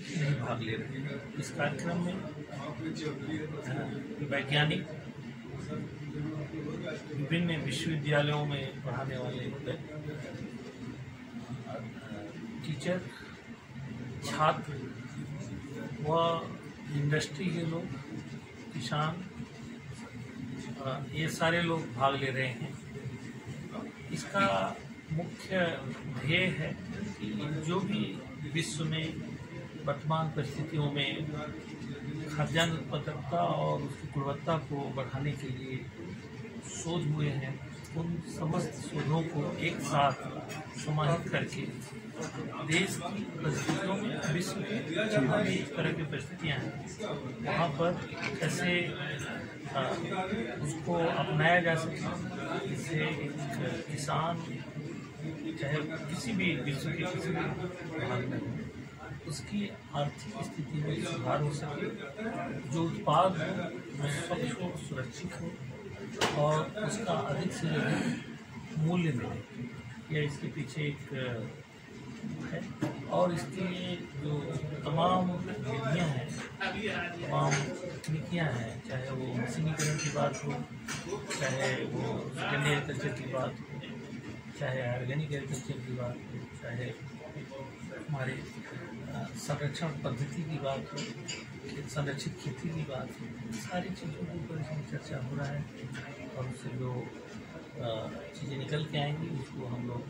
नहीं भाग ले रहे हैं। इस कार्यक्रम में वैज्ञानिक, विभिन्न विश्वविद्यालयों में पढ़ाने वाले टीचर, छात्र, व इंडस्ट्री के लोग, किसान ये सारे लोग भाग ले रहे हैं। इसका मुख्य ध्येय है कि जो भी विश्व में वर्तमान परिस्थितियों में खाद्यान्न उत्पादकता और उसकी गुणवत्ता को बढ़ाने के लिए शोध हुए हैं। उन समस्त शोधों को एक साथ समाहित करके देश की परिस्थितियों में विश्व में जहाँ भी इस तरह की परिस्थितियाँ हैं, वहाँ पर कैसे उसको अपनाया जा सके जिससे एक किसान चाहे किसी भी विश्व के किसी भी भाग में उसकी आर्थिक स्थिति में सुधार हो सके जो उत्पाद हो, वो स्वच्छ हो, सुरक्षित हो और उसका अधिक से अधिक मूल्य मिले। यह इसके पीछे एक है। और इसके लिए जो तमाम विधियाँ हैं, तमाम तकनीकियाँ हैं, चाहे वो मशीनीकरण की बात हो, चाहे वो सेकेंडरी एग्रीकल्चर की बात हो, चाहे ऑर्गेनिक एग्रीकल्चर की बात हो, चाहे हमारे संरक्षण पद्धति की बात हो संरक्षित खेती की बात हो, सारी चीज़ों के ऊपर इसमें चर्चा हो रहा है और उससे जो चीज़ें निकल के आएँगी, उसको हम लोग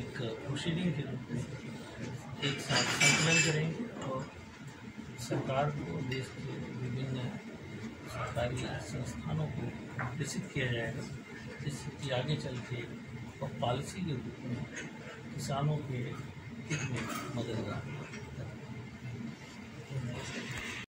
एक प्रोसीडिंग के रूप में एक साथ संकलन करेंगे और सरकार को, देश के विभिन्न सरकारी संस्थानों को विकसित किया जाएगा, जिससे कि आगे चल के और पॉलिसी के रूप में किसानों के हित में मददगार